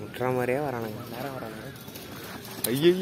முட்டுற மாதிரியே வரானுங்க. நேரம் வராங்க ஐயோ